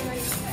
Thank you.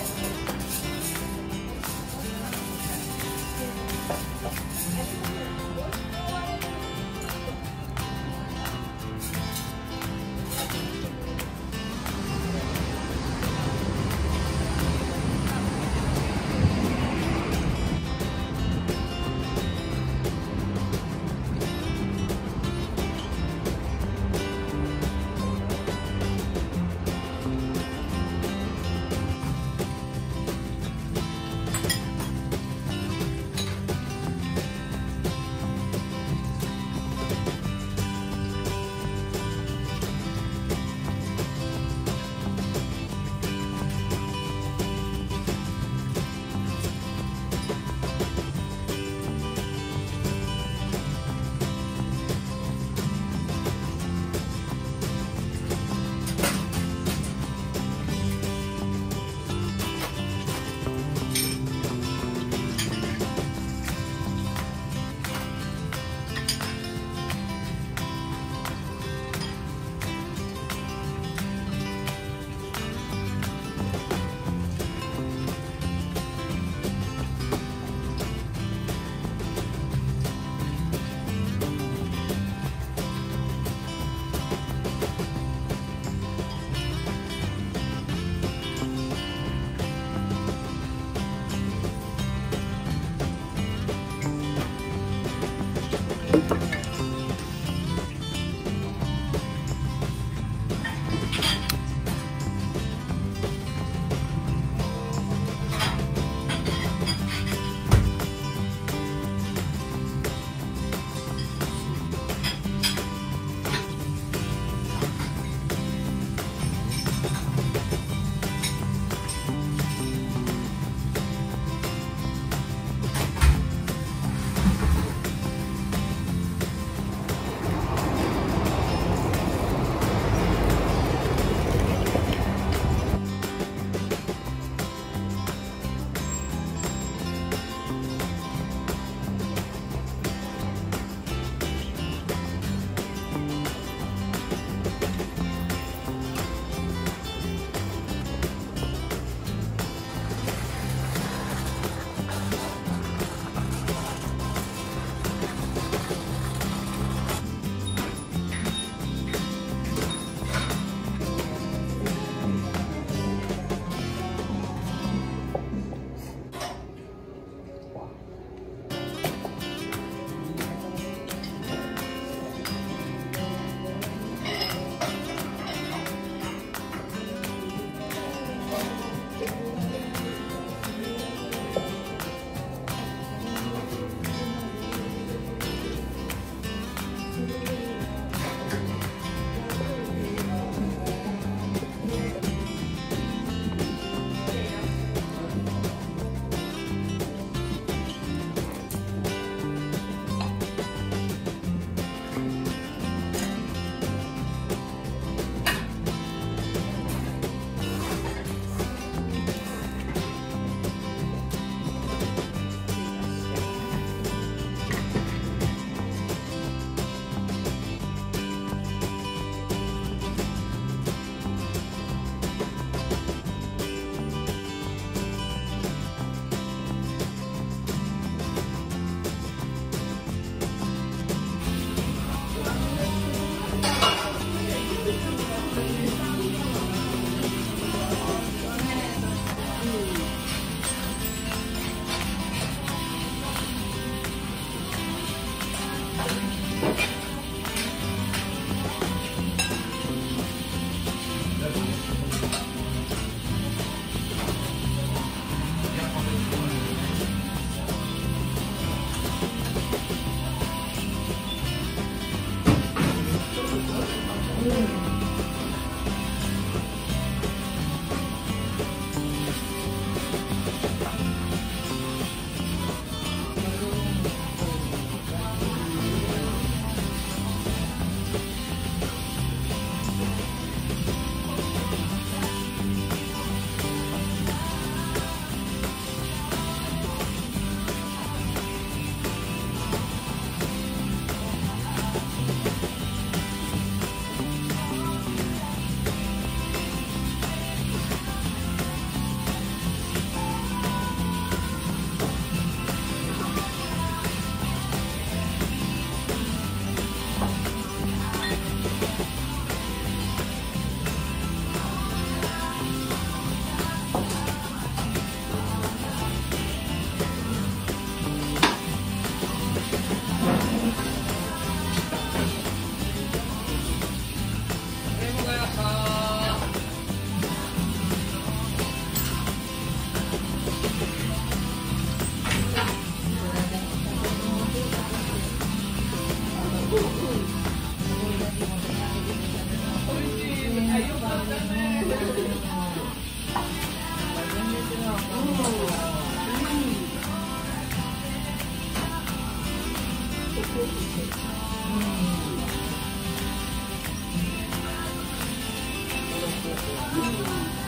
Yeah.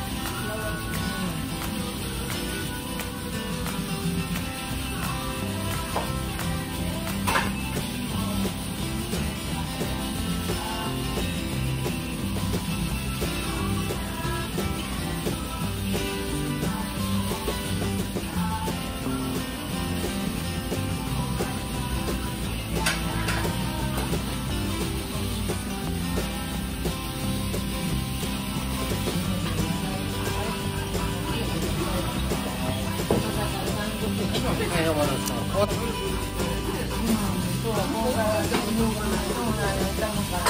no, no, no, no,